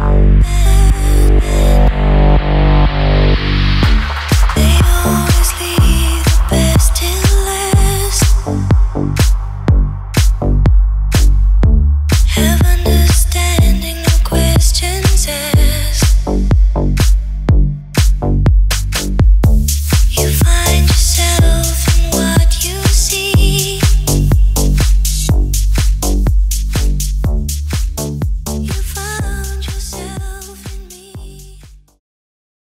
Bad, bad.